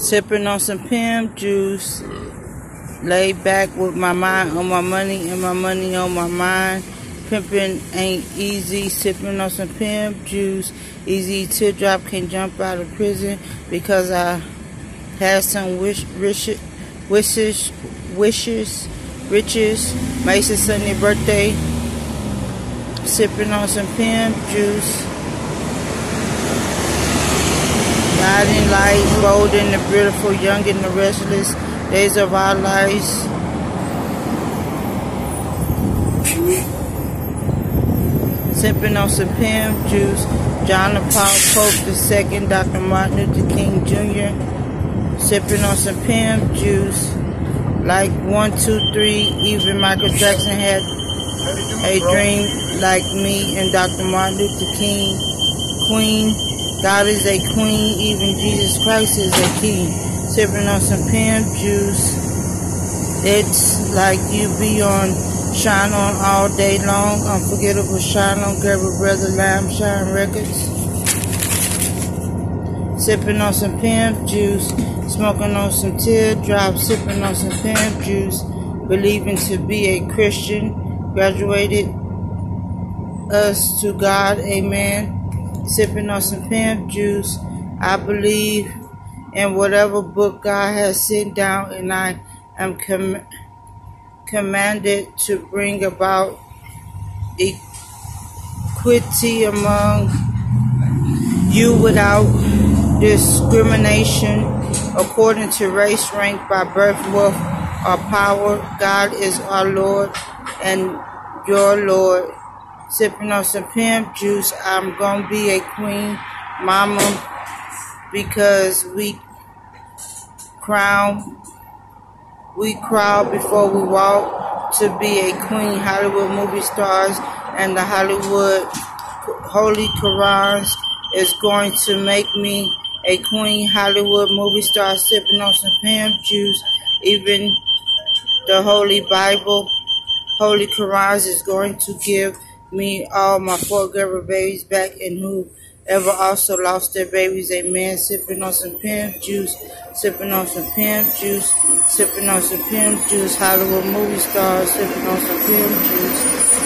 sipping on some pimp juice, laid back with my mind on my money and my money on my mind. Pimping ain't easy, sipping on some pimp juice. Easy teardrop can jump out of prison because I had some wish, wish, wishes, wishes, riches. Mason's Sunday birthday, sipping on some pimp juice. Guiding light, bold and the beautiful, young and the restless days of our lives. Sipping on some pimp juice. John Paul Pope II, Dr. Martin Luther King Jr. Sipping on some pimp juice. Like one, two, three, even Michael Jackson had a dream like me and Dr. Martin Luther King. Queen, God is a queen, even Jesus Christ is a king. Sipping on some pimp juice. It's like you be on Shine On all day long. Unforgettable Shine On Gerber Brother Lamb Shine Records. Sipping on some pimp juice. Smoking on some teardrops. Sipping on some pimp juice. Believing to be a Christian. Graduated us to God. Amen. Sipping on some pimp juice. I believe in whatever book God has sent down, and I am com- commanded to bring about equity among you without discrimination according to race, rank, by birth, wealth, or power. God is our Lord and your Lord. Sipping on some pimp juice, I'm gonna be a queen, mama, because we crown we crowd before we walk to be a queen Hollywood movie stars and the Hollywood Holy Qurans is going to make me a queen Hollywood movie star sipping on some pimp juice. Even the Holy Bible, Holy Qurans is going to give me all my four Gerber babies back and who ever also lost their babies. Amen. Sipping on some pimp juice, sipping on some pimp juice, sipping on some pimp juice. Hollywood movie stars sipping on some pimp juice.